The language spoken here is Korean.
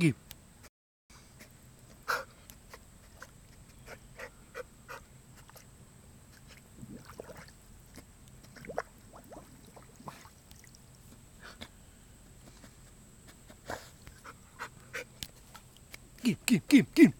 김. 김, 김, 김, 김.